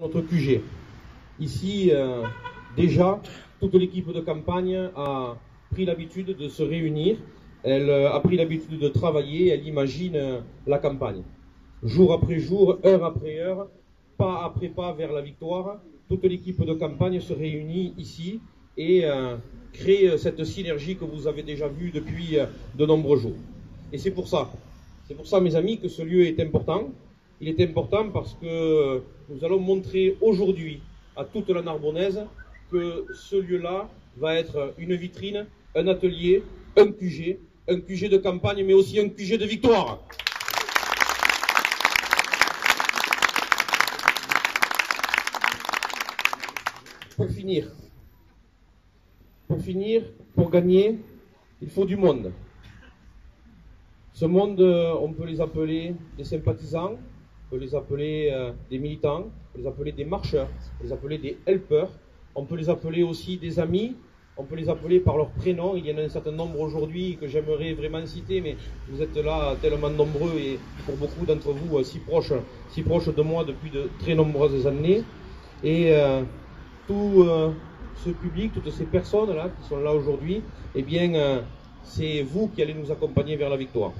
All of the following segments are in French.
notre QG. Ici, euh, déjà, toute l'équipe de campagne a pris l'habitude de se réunir, elle euh, a pris l'habitude de travailler, elle imagine euh, la campagne. Jour après jour, heure après heure, pas après pas vers la victoire, toute l'équipe de campagne se réunit ici et crée cette synergie que vous avez déjà vue depuis de nombreux jours. Et c'est pour ça, c'est pour ça mes amis que ce lieu est important. Il est important parce que nous allons montrer aujourd'hui à toute la Narbonnaise que ce lieu-là va être une vitrine, un atelier, un QG, un QG de campagne, mais aussi un QG de victoire. Pour finir, pour finir, pour gagner, il faut du monde. Ce monde, on peut les appeler des sympathisants, on peut les appeler euh, des militants, on peut les appeler des marcheurs, on peut les appeler des helpers, on peut les appeler aussi des amis, on peut les appeler par leur prénom. Il y en a un certain nombre aujourd'hui que j'aimerais vraiment citer, mais vous êtes là tellement nombreux et pour beaucoup d'entre vous euh, si proches, si proches de moi depuis de très nombreuses années. Et euh, tout ce public, toutes ces personnes là qui sont là aujourd'hui, eh bien, c'est vous qui allez nous accompagner vers la victoire.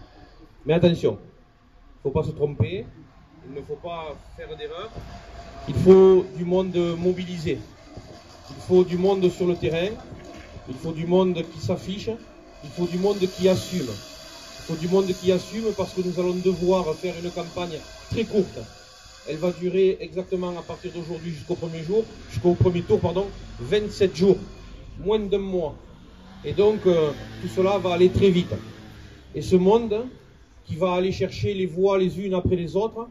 Mais attention, il ne faut pas se tromper, il ne faut pas faire d'erreur. Il faut du monde mobilisé. Il faut du monde sur le terrain. Il faut du monde qui s'affiche. Il faut du monde qui assume. Il faut du monde qui assume parce que nous allons devoir faire une campagne très courte. Elle va durer exactement à partir d'aujourd'hui jusqu'au premier jour, jusqu'au premier tour, pardon, 27 jours, moins d'un mois. Et donc, euh, tout cela va aller très vite. Et ce monde qui va aller chercher les voix les unes après les autres,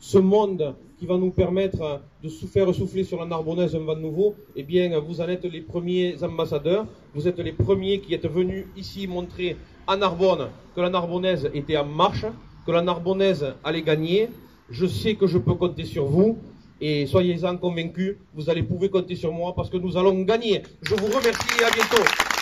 ce monde qui va nous permettre de faire souffler sur la Narbonnaise un vent nouveau, eh bien, vous en êtes les premiers ambassadeurs. Vous êtes les premiers qui êtes venus ici montrer à Narbonne que la Narbonnaise était en marche, que la Narbonnaise allait gagner. Je sais que je peux compter sur vous. Et soyez-en convaincus, vous allez pouvoir compter sur moi parce que nous allons gagner. Je vous remercie et à bientôt.